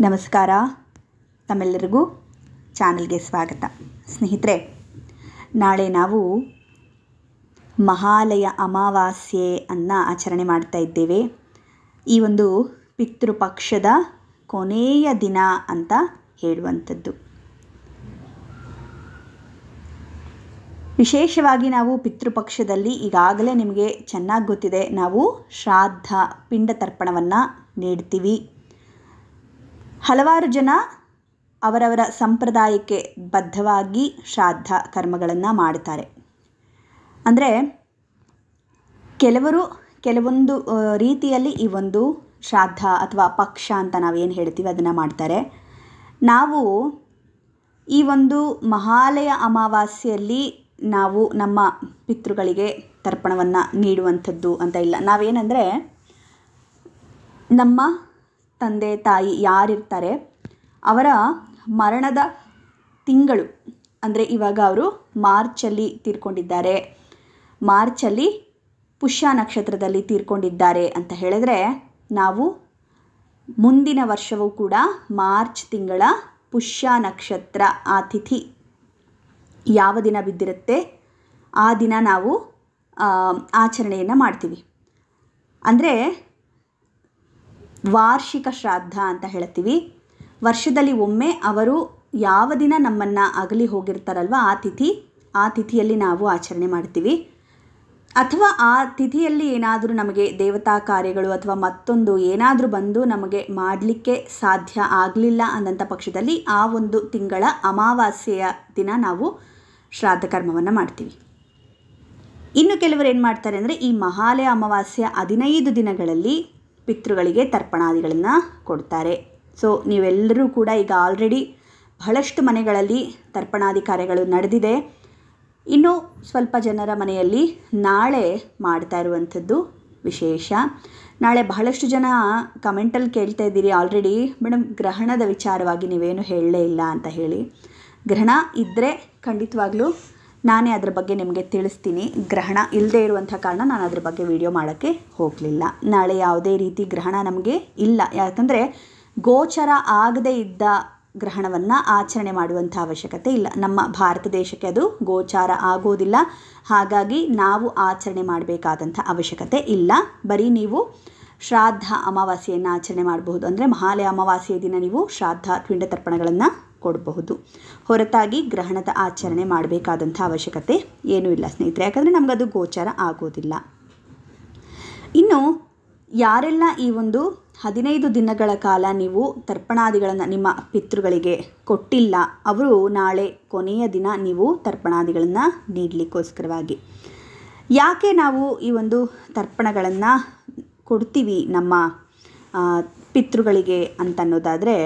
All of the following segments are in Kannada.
ನಮಸ್ಕಾರ. ತಮ್ಮೆಲ್ಲರಿಗೂ ಚಾನಲ್ಗೆ ಸ್ವಾಗತ. ಸ್ನೇಹಿತರೆ, ನಾಳೆ ನಾವು ಮಹಾಲಯ ಅಮಾವಾಸ್ಯೆ ಅನ್ನ ಆಚರಣೆ ಮಾಡ್ತಾ ಇದ್ದೇವೆ. ಈ ಒಂದು ಪಿತೃಪಕ್ಷದ ಕೊನೆಯ ದಿನ ಅಂತ ಹೇಳುವಂಥದ್ದು. ವಿಶೇಷವಾಗಿ ನಾವು ಪಿತೃಪಕ್ಷದಲ್ಲಿ ಈಗಾಗಲೇ ನಿಮಗೆ ಚೆನ್ನಾಗಿ ಗೊತ್ತಿದೆ. ನಾವು ಶ್ರಾದ್ದ ಪಿಂಡ ತರ್ಪಣವನ್ನು ನೀಡ್ತೀವಿ. ಹಲವಾರು ಜನ ಅವರವರ ಸಂಪ್ರದಾಯಕ್ಕೆ ಬದ್ಧವಾಗಿ ಶ್ರಾದ್ದ ಕರ್ಮಗಳನ್ನು ಮಾಡ್ತಾರೆ ಅಂದರೆ ಕೆಲವರು ಕೆಲವೊಂದು ರೀತಿಯಲ್ಲಿ ಈ ಒಂದು ಶ್ರಾದ್ದ ಅಥವಾ ಪಕ್ಷ ಅಂತ ನಾವೇನು ಹೇಳ್ತೀವಿ ಅದನ್ನು ಮಾಡ್ತಾರೆ. ನಾವು ಈ ಒಂದು ಮಹಾಲಯ ಅಮಾವಾಸ್ಯೆಯಲ್ಲಿ ನಾವು ನಮ್ಮ ಪಿತೃಗಳಿಗೆ ತರ್ಪಣವನ್ನು ನೀಡುವಂಥದ್ದು ಅಂತ ಇಲ್ಲ. ನಾವೇನೆಂದರೆ ನಮ್ಮ ತಂದೆ, ತಾಯಿ ಯಾರಿರ್ತಾರೆ, ಅವರ ಮರಣದ ತಿಂಗಳು, ಅಂದರೆ ಇವಾಗ ಅವರು ಮಾರ್ಚಲ್ಲಿ ತೀರ್ಕೊಂಡಿದ್ದಾರೆ. ಮಾರ್ಚಲ್ಲಿ ಪುಷ್ಯ ನಕ್ಷತ್ರದಲ್ಲಿ ತೀರ್ಕೊಂಡಿದ್ದಾರೆ ಅಂತ ಹೇಳಿದ್ರೆ ನಾವು ಮುಂದಿನ ವರ್ಷವೂ ಕೂಡ ಮಾರ್ಚ್ ತಿಂಗಳ ಪುಷ್ಯ ನಕ್ಷತ್ರ ಆ ತಿಥಿ ಯಾವ ದಿನ ಬಿದ್ದಿರುತ್ತೆ, ಆ ದಿನ ನಾವು ಆಚರಣೆಯನ್ನು ಮಾಡ್ತೀವಿ. ಅಂದರೆ ವಾರ್ಷಿಕ ಶ್ರಾದ್ದ ಅಂತ ಹೇಳ್ತೀವಿ. ವರ್ಷದಲ್ಲಿ ಒಮ್ಮೆ ಅವರು ಯಾವ ದಿನ ನಮ್ಮನ್ನು ಅಗಲಿ ಹೋಗಿರ್ತಾರಲ್ವ ಆ ತಿಥಿ, ಆ ತಿಥಿಯಲ್ಲಿ ನಾವು ಆಚರಣೆ ಮಾಡ್ತೀವಿ. ಅಥವಾ ಆ ತಿಥಿಯಲ್ಲಿ ಏನಾದರೂ ನಮಗೆ ದೇವತಾ ಕಾರ್ಯಗಳು ಅಥವಾ ಮತ್ತೊಂದು ಏನಾದರೂ ಬಂದು ನಮಗೆ ಮಾಡಲಿಕ್ಕೆ ಸಾಧ್ಯ ಆಗಲಿಲ್ಲ ಅನ್ನಂಥ ಪಕ್ಷದಲ್ಲಿ ಆ ಒಂದು ತಿಂಗಳ ಅಮಾವಾಸ್ಯೆಯ ದಿನ ನಾವು ಶ್ರಾದ್ದ ಕರ್ಮವನ್ನು ಮಾಡ್ತೀವಿ. ಇನ್ನು ಕೆಲವರು ಏನು ಮಾಡ್ತಾರೆ ಅಂದರೆ ಈ ಮಹಾಲಯ ಅಮಾವಾಸ್ಯ ಹದಿನೈದು ದಿನಗಳಲ್ಲಿ ಪಿತೃಗಳಿಗೆ ತರ್ಪಣಾದಿಗಳನ್ನು ಕೊಡ್ತಾರೆ. ಸೊ ನೀವೆಲ್ಲರೂ ಕೂಡ ಈಗ ಆಲ್ರೆಡಿ ಬಹಳಷ್ಟು ಮನೆಗಳಲ್ಲಿ ತರ್ಪಣಾದಿ ಕಾರ್ಯಗಳು ನಡೆದಿದೆ. ಇನ್ನು ಸ್ವಲ್ಪ ಜನರ ಮನೆಯಲ್ಲಿ ನಾಳೆ ಮಾಡ್ತಾ ಇರುವಂಥದ್ದು ವಿಶೇಷ. ನಾಳೆ ಬಹಳಷ್ಟು ಜನ ಕಮೆಂಟಲ್ಲಿ ಕೇಳ್ತಾ ಇದ್ದೀರಿ ಆಲ್ರೆಡಿ ಮೇಡಮ್ ಗ್ರಹಣದ ವಿಚಾರವಾಗಿ ನೀವೇನು ಹೇಳಲೇ ಇಲ್ಲ ಅಂತ ಹೇಳಿ. ಗ್ರಹಣ ಇದ್ದರೆ ಖಂಡಿತವಾಗ್ಲೂ ನಾನೇ ಅದ್ರ ಬಗ್ಗೆ ನಿಮಗೆ ತಿಳಿಸ್ತೀನಿ. ಗ್ರಹಣ ಇಲ್ಲದೆ ಇರುವಂಥ ಕಾರಣ ನಾನು ಅದ್ರ ಬಗ್ಗೆ ವಿಡಿಯೋ ಮಾಡೋಕ್ಕೆ ಹೋಗಲಿಲ್ಲ. ನಾಳೆ ಯಾವುದೇ ರೀತಿ ಗ್ರಹಣ ನಮಗೆ ಇಲ್ಲ. ಯಾಕಂದರೆ ಗೋಚರ ಆಗದೇ ಇದ್ದ ಗ್ರಹಣವನ್ನು ಆಚರಣೆ ಮಾಡುವಂಥ ಅವಶ್ಯಕತೆ ಇಲ್ಲ. ನಮ್ಮ ಭಾರತ ದೇಶಕ್ಕೆ ಅದು ಗೋಚಾರ ಆಗೋದಿಲ್ಲ. ಹಾಗಾಗಿ ನಾವು ಆಚರಣೆ ಮಾಡಬೇಕಾದಂಥ ಅವಶ್ಯಕತೆ ಇಲ್ಲ. ಬರೀ ನೀವು ಶ್ರಾದ್ದ ಅಮಾವಾಸ್ಯೆಯನ್ನು ಆಚರಣೆ ಮಾಡಬಹುದು. ಅಂದರೆ ಮಹಾಲಯ ಅಮಾವಾಸ್ಯೆಯ ದಿನ ನೀವು ಶ್ರಾದ್ದ, ಪಿಂಡ ತರ್ಪಣಗಳನ್ನು ಕೊಡಬಹುದು. ಹೊರತಾಗಿ ಗ್ರಹಣದ ಆಚರಣೆ ಮಾಡಬೇಕಾದಂಥ ಅವಶ್ಯಕತೆ ಏನೂ ಇಲ್ಲ ಸ್ನೇಹಿತರೆ, ಯಾಕಂದರೆ ನಮಗದು ಗೋಚಾರ ಆಗೋದಿಲ್ಲ. ಇನ್ನು ಯಾರೆಲ್ಲ ಈ ಒಂದು ಹದಿನೈದು ದಿನಗಳ ಕಾಲ ನೀವು ತರ್ಪಣಾದಿಗಳನ್ನು ನಿಮ್ಮ ಪಿತೃಗಳಿಗೆ ಕೊಟ್ಟಿಲ್ಲ, ಅವರು ನಾಳೆ ಕೊನೆಯ ದಿನ ನೀವು ತರ್ಪಣಾದಿಗಳನ್ನು ನೀಡಲಿಕ್ಕೋಸ್ಕರವಾಗಿ. ಯಾಕೆ ನಾವು ಈ ಒಂದು ತರ್ಪಣಗಳನ್ನು ಕೊಡ್ತೀವಿ ನಮ್ಮ ಪಿತೃಗಳಿಗೆ ಅಂತನ್ನೋದಾದರೆ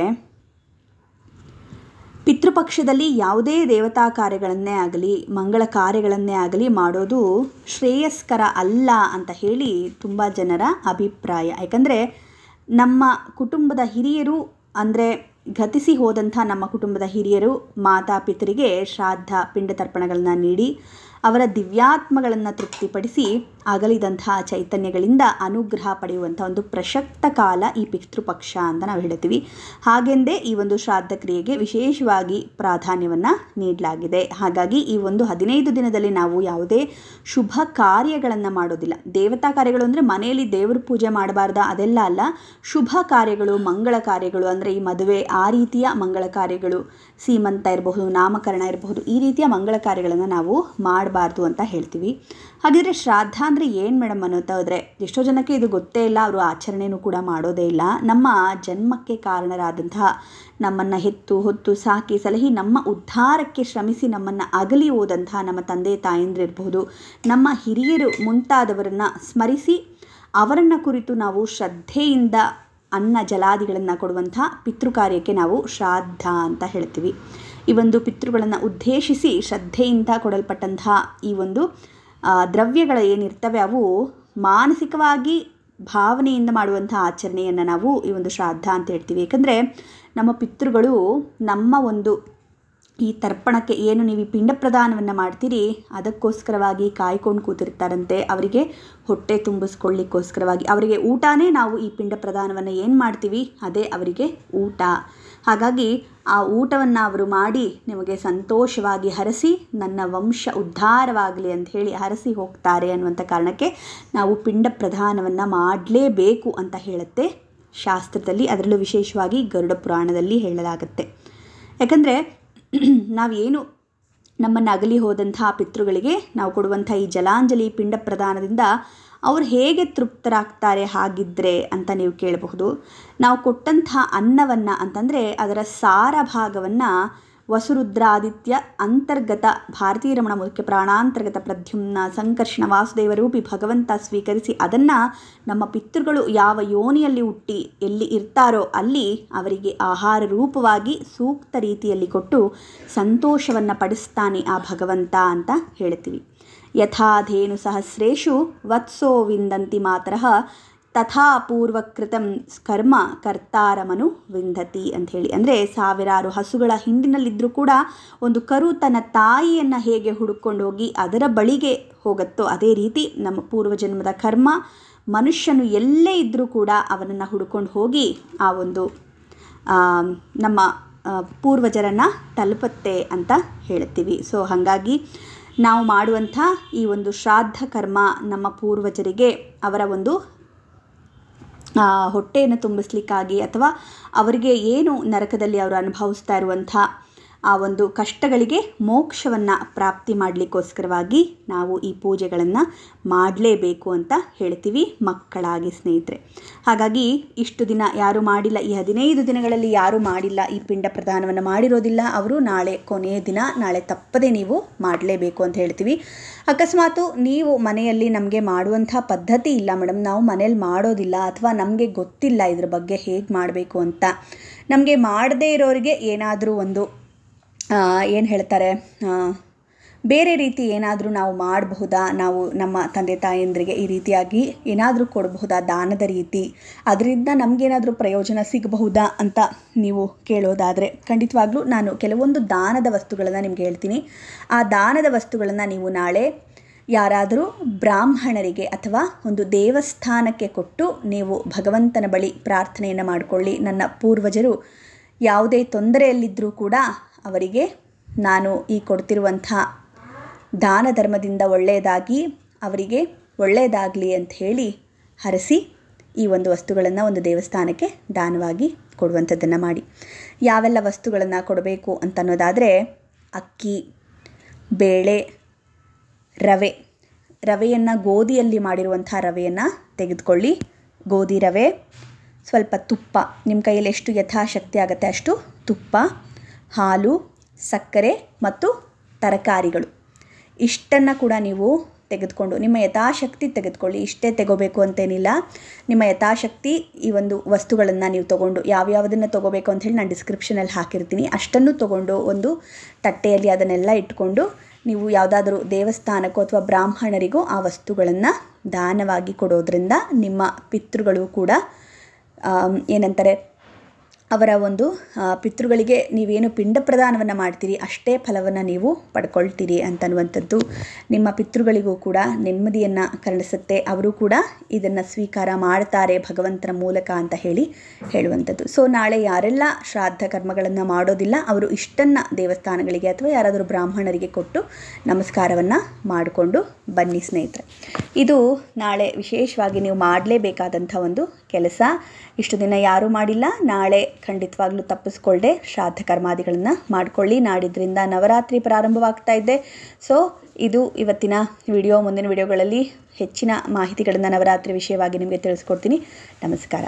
ಪಿತೃಪಕ್ಷದಲ್ಲಿ ಯಾವುದೇ ದೇವತಾ ಕಾರ್ಯಗಳನ್ನೇ ಆಗಲಿ, ಮಂಗಳ ಕಾರ್ಯಗಳನ್ನೇ ಆಗಲಿ ಮಾಡೋದು ಶ್ರೇಯಸ್ಕರ ಅಲ್ಲ ಅಂತ ಹೇಳಿ ತುಂಬ ಜನರ ಅಭಿಪ್ರಾಯ. ಯಾಕಂದರೆ ನಮ್ಮ ಕುಟುಂಬದ ಹಿರಿಯರು ಅಂದರೆ ಗತಿಸಿ ಹೋದಂಥ ನಮ್ಮ ಕುಟುಂಬದ ಹಿರಿಯರು ಮಾತಾ ಪಿತರಿಗೆ ಶ್ರಾದ್ದ, ಪಿಂಡ ತರ್ಪಣಗಳನ್ನ ನೀಡಿ ಅವರ ದಿವ್ಯಾತ್ಮಗಳನ್ನು ತೃಪ್ತಿಪಡಿಸಿ ಅಗಲಿದಂತಹ ಚೈತನ್ಯಗಳಿಂದ ಅನುಗ್ರಹ ಪಡೆಯುವಂಥ ಒಂದು ಪ್ರಶಕ್ತ ಕಾಲ ಈ ಪಿತೃಪಕ್ಷ ಅಂತ ನಾವು ಹೇಳ್ತೀವಿ. ಹಾಗೆಂದೇ ಈ ಒಂದು ಶ್ರಾದ್ದ ಕ್ರಿಯೆಗೆ ವಿಶೇಷವಾಗಿ ಪ್ರಾಧಾನ್ಯವನ್ನು ನೀಡಲಾಗಿದೆ. ಹಾಗಾಗಿ ಈ ಒಂದು ಹದಿನೈದು ದಿನದಲ್ಲಿ ನಾವು ಯಾವುದೇ ಶುಭ ಕಾರ್ಯಗಳನ್ನು ಮಾಡೋದಿಲ್ಲ. ದೇವತಾ ಕಾರ್ಯಗಳು ಅಂದರೆ ಮನೆಯಲ್ಲಿ ದೇವ್ರ ಪೂಜೆ ಮಾಡಬಾರ್ದ, ಅದೆಲ್ಲ ಅಲ್ಲ. ಶುಭ ಕಾರ್ಯಗಳು, ಮಂಗಳ ಕಾರ್ಯಗಳು ಅಂದರೆ ಈ ಮದುವೆ ಆ ರೀತಿಯ ಮಂಗಳ ಕಾರ್ಯಗಳು. ಸೀಮಂತ ಇರಬಹುದು, ನಾಮಕರಣ ಇರಬಹುದು, ಈ ರೀತಿಯ ಮಂಗಳ ಕಾರ್ಯಗಳನ್ನು ನಾವು ಮಾಡಬಾರ್ದು ಅಂತ ಹೇಳ್ತೀವಿ. ಹಾಗಿದ್ರೆ ಶ್ರಾದ್ದ ಅಂದರೆ ಏನು ಮೇಡಮ್ ಅನ್ನೋತಾ ಹೋದರೆ, ಎಷ್ಟೋ ಜನಕ್ಕೆ ಇದು ಗೊತ್ತೇ ಇಲ್ಲ, ಅವರು ಆಚರಣೆಯೂ ಕೂಡ ಮಾಡೋದೇ ಇಲ್ಲ. ನಮ್ಮ ಜನ್ಮಕ್ಕೆ ಕಾರಣರಾದಂತಹ ನಮ್ಮನ್ನು ಹೆತ್ತು, ಹೊತ್ತು, ಸಾಕಿ, ಸಲಹಿ, ನಮ್ಮ ಉದ್ಧಾರಕ್ಕೆ ಶ್ರಮಿಸಿ ನಮ್ಮನ್ನು ಅಗಲಿ ಹೋದಂತಹ ನಮ್ಮ ತಂದೆ ತಾಯಂದಿರಿರಬಹುದು ನಮ್ಮ ಹಿರಿಯರು ಮುಂತಾದವರನ್ನು ಸ್ಮರಿಸಿ ಅವರನ್ನು ಕುರಿತು ನಾವು ಶ್ರದ್ಧೆಯಿಂದ ಅನ್ನ ಜಲಾದಿಗಳನ್ನು ಕೊಡುವಂಥ ಪಿತೃಕಾರ್ಯಕ್ಕೆ ನಾವು ಶ್ರಾದ್ದ ಅಂತ ಹೇಳ್ತೀವಿ. ಈ ಒಂದು ಪಿತೃಗಳನ್ನು ಉದ್ದೇಶಿಸಿ ಶ್ರದ್ಧೆಯಿಂದ ಕೊಡಲ್ಪಟ್ಟಂತಹ ಈ ಒಂದು ದ್ರವ್ಯಗಳು ಏನಿರ್ತವೆ ಅವು ಮಾನಸಿಕವಾಗಿ ಭಾವನೆಯಿಂದ ಮಾಡುವಂಥ ಆಚರಣೆಯನ್ನು ನಾವು ಈ ಒಂದು ಶ್ರಾದ್ದ ಅಂತ ಹೇಳ್ತೀವಿ. ಏಕೆಂದರೆ ನಮ್ಮ ಪಿತೃಗಳು ನಮ್ಮ ಒಂದು ಈ ತರ್ಪಣಕ್ಕೆ ಏನು ನೀವು ಪಿಂಡ ಪ್ರದಾನವನ್ನು ಮಾಡ್ತೀರಿ, ಅದಕ್ಕೋಸ್ಕರವಾಗಿ ಕಾಯ್ಕೊಂಡು ಕೂತಿರ್ತಾರಂತೆ. ಅವರಿಗೆ ಹೊಟ್ಟೆ ತುಂಬಿಸ್ಕೊಳ್ಳಿಕ್ಕೋಸ್ಕರವಾಗಿ. ಅವರಿಗೆ ಊಟನೇ ನಾವು ಈ ಪಿಂಡ ಪ್ರದಾನವನ್ನು ಏನು ಮಾಡ್ತೀವಿ, ಅದೇ ಅವರಿಗೆ ಊಟ. ಹಾಗಾಗಿ ಆ ಊಟವನ್ನು ಅವರು ಮಾಡಿ ನಿಮಗೆ ಸಂತೋಷವಾಗಿ ಹರಸಿ, ನನ್ನ ವಂಶ ಉದ್ಧಾರವಾಗಲಿ ಅಂತ ಹೇಳಿ ಹರಸಿ ಹೋಗ್ತಾರೆ ಅನ್ನುವಂಥ ಕಾರಣಕ್ಕೆ ನಾವು ಪಿಂಡ ಪ್ರದಾನವನ್ನು ಮಾಡಲೇಬೇಕು ಅಂತ ಹೇಳುತ್ತೆ ಶಾಸ್ತ್ರದಲ್ಲಿ. ಅದರಲ್ಲೂ ವಿಶೇಷವಾಗಿ ಗರುಡ ಪುರಾಣದಲ್ಲಿ ಹೇಳಲಾಗುತ್ತೆ. ಯಾಕಂದರೆ ನಾವೇನು ನಮ್ಮನ್ನು ಅಗಲಿ ಹೋದಂತಹ ಪಿತೃಗಳಿಗೆ ನಾವು ಕೊಡುವಂಥ ಈ ಜಲಾಂಜಲಿ ಪಿಂಡ ಪ್ರದಾನದಿಂದ ಅವ್ರು ಹೇಗೆ ತೃಪ್ತರಾಗ್ತಾರೆ ಹಾಗಿದ್ದರೆ ಅಂತ ನೀವು ಕೇಳಬಹುದು. ನಾವು ಕೊಟ್ಟಂತಹ ಅನ್ನವನ್ನು ಅಂತಂದರೆ ಅದರ ಸಾರ ಭಾಗವನ್ನು ವಸುರುದ್ರಾದಿತ್ಯ ಅಂತರ್ಗತ ಭಾರತೀರಮಣ ಮುಖ್ಯ ಪ್ರಾಣಾಂತರ್ಗತ ಪ್ರದ್ಯುಮ್ನ ಸಂಕರ್ಷಣ ವಾಸುದೇವ ರೂಪಿ ಭಗವಂತ ಸ್ವೀಕರಿಸಿ ಅದನ್ನು ನಮ್ಮ ಪಿತೃಗಳು ಯಾವ ಯೋನಿಯಲ್ಲಿ ಹುಟ್ಟಿ ಎಲ್ಲಿ ಇರ್ತಾರೋ ಅಲ್ಲಿ ಅವರಿಗೆ ಆಹಾರ ರೂಪವಾಗಿ ಸೂಕ್ತ ರೀತಿಯಲ್ಲಿ ಕೊಟ್ಟು ಸಂತೋಷವನ್ನು ಪಡಿಸ್ತಾನೆ ಆ ಭಗವಂತ ಅಂತ ಹೇಳ್ತೀವಿ. ಯಥಾಧೇನು ಸಹಸ್ರೇಶು ವತ್ಸೋ ವಿಂದಂತಿ ಮಾತರಃ ತಥಾ ಪೂರ್ವಕೃತಂ ಕರ್ಮ ಕರ್ತಾರಮನು ವಿಂದತಿ ಅಂಥೇಳಿ. ಅಂದರೆ ಸಾವಿರಾರು ಹಸುಗಳ ಹಿಂದಿನಲ್ಲಿದ್ದರೂ ಕೂಡ ಒಂದು ಕರು ತನ್ನ ತಾಯಿಯನ್ನು ಹೇಗೆ ಹುಡುಕೊಂಡು ಹೋಗಿ ಅದರ ಬಳಿಗೆ ಹೋಗುತ್ತೋ ಅದೇ ರೀತಿ ನಮ್ಮ ಪೂರ್ವಜನ್ಮದ ಕರ್ಮ ಮನುಷ್ಯನು ಎಲ್ಲೇ ಇದ್ದರೂ ಕೂಡ ಅವನನ್ನು ಹುಡುಕೊಂಡು ಹೋಗಿ ಆ ಒಂದು ನಮ್ಮ ಪೂರ್ವಜರನ್ನು ತಲುಪುತ್ತೆ ಅಂತ ಹೇಳ್ತೀವಿ ಸೊ, ಹಾಗಾಗಿ ನಾವು ಮಾಡುವಂಥ ಈ ಒಂದು ಶ್ರಾದ್ದ ಕರ್ಮ ನಮ್ಮ ಪೂರ್ವಜರಿಗೆ ಅವರ ಒಂದು ಹೊಟ್ಟೆಯನ್ನು ತುಂಬಿಸ್ಲಿಕ್ಕಾಗಿ ಅಥವಾ ಅವರಿಗೆ ಏನು ನರಕದಲ್ಲಿ ಅವರು ಅನುಭವಿಸ್ತಾ ಇರುವಂಥ ಆ ಒಂದು ಕಷ್ಟಗಳಿಗೆ ಮೋಕ್ಷವನ್ನು ಪ್ರಾಪ್ತಿ ಮಾಡಲಿಕ್ಕೋಸ್ಕರವಾಗಿ ನಾವು ಈ ಪೂಜೆಗಳನ್ನು ಮಾಡಲೇಬೇಕು ಅಂತ ಹೇಳ್ತೀವಿ ಮಕ್ಕಳಾಗಿ ಸ್ನೇಹಿತರೆ. ಹಾಗಾಗಿ ಇಷ್ಟು ದಿನ ಯಾರು ಮಾಡಿಲ್ಲ, ಈ ಹದಿನೈದು ದಿನಗಳಲ್ಲಿ ಯಾರು ಮಾಡಿಲ್ಲ, ಈ ಪಿಂಡ ಪ್ರದಾನವನ್ನು ಮಾಡಿರೋದಿಲ್ಲ, ಅವರು ನಾಳೆ ಕೊನೆಯ ದಿನ, ನಾಳೆ ತಪ್ಪದೇ ನೀವು ಮಾಡಲೇಬೇಕು ಅಂತ ಹೇಳ್ತೀವಿ. ಅಕಸ್ಮಾತು ನೀವು ಮನೆಯಲ್ಲಿ ನಮಗೆ ಮಾಡುವಂಥ ಪದ್ಧತಿ ಇಲ್ಲ ಮೇಡಮ್, ನಾವು ಮನೇಲಿ ಮಾಡೋದಿಲ್ಲ ಅಥವಾ ನಮಗೆ ಗೊತ್ತಿಲ್ಲ ಇದ್ರ ಬಗ್ಗೆ ಹೇಗೆ ಮಾಡಬೇಕು ಅಂತ. ನಮಗೆ ಮಾಡದೇ ಇರೋರಿಗೆ ಏನಾದರೂ ಒಂದು ಏನು ಹೇಳ್ತಾರೆ? ಬೇರೆ ರೀತಿ ಏನಾದರೂ ನಾವು ಮಾಡಬಹುದಾ? ನಾವು ನಮ್ಮ ತಂದೆ ತಾಯಂದ್ರಿಗೆ ಈ ರೀತಿಯಾಗಿ ಏನಾದರೂ ಕೊಡಬಹುದಾ ದಾನದ ರೀತಿ? ಅದರಿಂದ ನಮಗೇನಾದರೂ ಪ್ರಯೋಜನ ಸಿಗಬಹುದಾ ಅಂತ ನೀವು ಕೇಳೋದಾದರೆ ಖಂಡಿತವಾಗ್ಲೂ ನಾನು ಕೆಲವೊಂದು ದಾನದ ವಸ್ತುಗಳನ್ನು ನಿಮ್ಗೆ ಹೇಳ್ತೀನಿ. ಆ ದಾನದ ವಸ್ತುಗಳನ್ನು ನೀವು ನಾಳೆ ಯಾರಾದರೂ ಬ್ರಾಹ್ಮಣರಿಗೆ ಅಥವಾ ಒಂದು ದೇವಸ್ಥಾನಕ್ಕೆ ಕೊಟ್ಟು ನೀವು ಭಗವಂತನ ಬಳಿ ಪ್ರಾರ್ಥನೆಯನ್ನು ಮಾಡಿಕೊಳ್ಳಿ. ನನ್ನ ಪೂರ್ವಜರು ಯಾವುದೇ ತೊಂದರೆಯಲ್ಲಿದ್ದರೂ ಕೂಡ ಅವರಿಗೆ ನಾನು ಈ ಕೊಡ್ತಿರುವಂಥ ದಾನ ಧರ್ಮದಿಂದ ಒಳ್ಳೆಯದಾಗಿ, ಅವರಿಗೆ ಒಳ್ಳೆಯದಾಗಲಿ ಅಂತ ಹೇಳಿ ಹರಸಿ ಈ ಒಂದು ವಸ್ತುಗಳನ್ನು ಒಂದು ದೇವಸ್ಥಾನಕ್ಕೆ ದಾನವಾಗಿ ಕೊಡುವಂಥದ್ದನ್ನು ಮಾಡಿ. ಯಾವೆಲ್ಲ ವಸ್ತುಗಳನ್ನು ಕೊಡಬೇಕು ಅಂತ ಅನ್ನೋದಾದರೆ ಅಕ್ಕಿ, ಬೇಳೆ, ರವೆ. ರವೆಯನ್ನು ಗೋಧಿಯಲ್ಲಿ ಮಾಡಿರುವಂಥ ರವೆಯನ್ನು ತೆಗೆದುಕೊಳ್ಳಿ. ಗೋಧಿ ರವೆ, ಸ್ವಲ್ಪ ತುಪ್ಪ. ನಿಮ್ಮ ಕೈಯಲ್ಲಿ ಎಷ್ಟು ಯಥಾಶಕ್ತಿ ಆಗುತ್ತೆ ಅಷ್ಟು ತುಪ್ಪ. ಹಾಲು, ಸಕ್ಕರೆ ಮತ್ತು ತರಕಾರಿಗಳು. ಇಷ್ಟನ್ನು ಕೂಡ ನೀವು ತೆಗೆದುಕೊಂಡು, ನಿಮ್ಮ ಯಥಾಶಕ್ತಿ ತೆಗೆದುಕೊಳ್ಳಿ. ಇಷ್ಟೇ ತೆಗೋಬೇಕು ಅಂತೇನಿಲ್ಲ. ನಿಮ್ಮ ಯಥಾಶಕ್ತಿ ಈ ಒಂದು ವಸ್ತುಗಳನ್ನು ನೀವು ತೊಗೊಂಡು, ಯಾವ್ಯಾವುದನ್ನು ತೊಗೋಬೇಕು ಹೇಳಿ ನಾನು ಡಿಸ್ಕ್ರಿಪ್ಷನಲ್ಲಿ ಹಾಕಿರ್ತೀನಿ. ಅಷ್ಟನ್ನು ತೊಗೊಂಡು ಒಂದು ತಟ್ಟೆಯಲ್ಲಿ ಅದನ್ನೆಲ್ಲ ಇಟ್ಕೊಂಡು, ನೀವು ಯಾವುದಾದ್ರೂ ದೇವಸ್ಥಾನಕ್ಕೋ ಅಥವಾ ಬ್ರಾಹ್ಮಣರಿಗೋ ಆ ವಸ್ತುಗಳನ್ನು ದಾನವಾಗಿ ಕೊಡೋದ್ರಿಂದ ನಿಮ್ಮ ಪಿತೃಗಳು ಕೂಡ ಏನಂತಾರೆ ಅವರ ಒಂದು ಪಿತೃಗಳಿಗೆ ನೀವೇನು ಪಿಂಡ ಪ್ರದಾನವನ್ನು ಮಾಡ್ತೀರಿ, ಅಷ್ಟೇ ಫಲವನ್ನು ನೀವು ಪಡ್ಕೊಳ್ತೀರಿ ಅಂತನ್ನುವಂಥದ್ದು ನಿಮ್ಮ ಪಿತೃಗಳಿಗೂ ಕೂಡ ನೆಮ್ಮದಿಯನ್ನು ಕರುಣಿಸುತ್ತೆ. ಅವರು ಕೂಡ ಇದನ್ನು ಸ್ವೀಕಾರ ಮಾಡ್ತಾರೆ ಭಗವಂತನ ಮೂಲಕ ಅಂತ ಹೇಳಿ ಹೇಳುವಂಥದ್ದು. ಸೊ ನಾಳೆ ಯಾರೆಲ್ಲ ಶ್ರಾದ್ದ ಕರ್ಮಗಳನ್ನು ಮಾಡೋದಿಲ್ಲ, ಅವರು ಇಷ್ಟನ್ನು ದೇವಸ್ಥಾನಗಳಿಗೆ ಅಥವಾ ಯಾರಾದರೂ ಬ್ರಾಹ್ಮಣರಿಗೆ ಕೊಟ್ಟು ನಮಸ್ಕಾರವನ್ನು ಮಾಡಿಕೊಂಡು ಬನ್ನಿ ಸ್ನೇಹಿತರೆ. ಇದು ನಾಳೆ ವಿಶೇಷವಾಗಿ ನೀವು ಮಾಡಲೇಬೇಕಾದಂಥ ಒಂದು ಕೆಲಸ. ಇಷ್ಟು ದಿನ ಯಾರೂ ಮಾಡಿಲ್ಲ. ನಾಳೆ ಖಂಡಿತವಾಗ್ಲೂ ತಪ್ಪಿಸ್ಕೊಳ್ಳದೆ ಶ್ರಾದ್ದ ಕರ್ಮಾದಿಗಳನ್ನು ಮಾಡಿಕೊಳ್ಳಿ. ನಾಡಿದ್ರಿಂದ ನವರಾತ್ರಿ ಪ್ರಾರಂಭವಾಗ್ತಾ ಇದೆ. ಸೊ ಇದು ಇವತ್ತಿನ ವಿಡಿಯೋ. ಮುಂದಿನ ವಿಡಿಯೋಗಳಲ್ಲಿ ಹೆಚ್ಚಿನ ಮಾಹಿತಿಗಳನ್ನು ನವರಾತ್ರಿ ವಿಷಯವಾಗಿ ನಿಮಗೆ ತಿಳಿಸ್ಕೊಡ್ತೀನಿ. ನಮಸ್ಕಾರ.